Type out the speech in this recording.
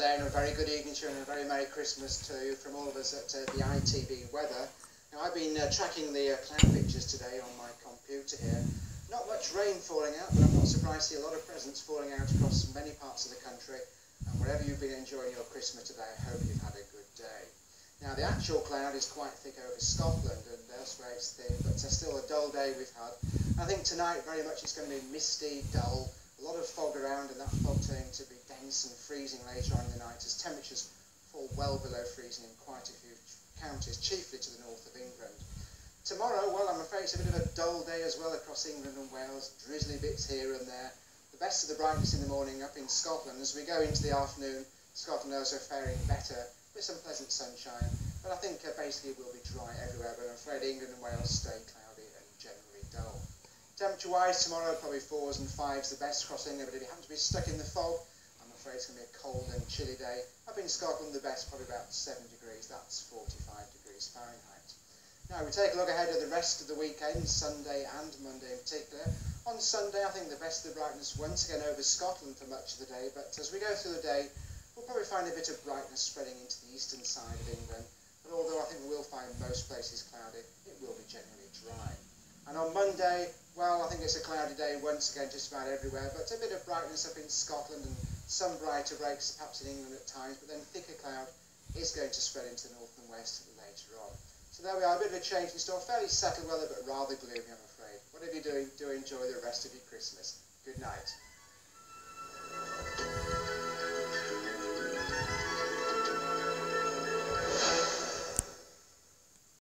a very good evening to you and a very Merry Christmas to you from all of us at uh, the ITV Weather. Now, I've been uh, tracking the uh, cloud pictures today on my computer here. Not much rain falling out, but I'm not surprised to see a lot of presents falling out across many parts of the country. And wherever you've been enjoying your Christmas today, I hope you've had a good day. Now, the actual cloud is quite thick over Scotland and elsewhere it's thin, but it's still a dull day we've had. I think tonight very much it's going to be misty, dull, a lot of fog around and that fog turning to be dense and freezing later on in the night as temperatures fall well below freezing in quite a few counties, chiefly to the north of England. Tomorrow, well, I'm afraid it's a bit of a dull day as well across England and Wales, drizzly bits here and there. The best of the brightness in the morning up in Scotland. As we go into the afternoon, Scotland also faring better with some pleasant sunshine. But I think uh, basically it will be dry everywhere, but I'm afraid England and Wales stay cloudy. Temperature-wise, tomorrow probably fours and fives the best crossing, but if you happen to be stuck in the fog, I'm afraid it's going to be a cold and chilly day. Up in Scotland, the best probably about 7 degrees, that's 45 degrees Fahrenheit. Now we take a look ahead at the rest of the weekend, Sunday and Monday in particular. On Sunday, I think the best of the brightness once again over Scotland for much of the day, but as we go through the day, we'll probably find a bit of brightness spreading into the eastern side of England, but although I think we will find most places cloudy, it will be generally dry. And on Monday, well, I think it's a cloudy day once again just about everywhere, but a bit of brightness up in Scotland and some brighter breaks perhaps in England at times, but then thicker cloud is going to spread into the north and west later on. So there we are, a bit of a change in store, fairly settled weather, but rather gloomy, I'm afraid. Whatever you're doing, do enjoy the rest of your Christmas. Good night.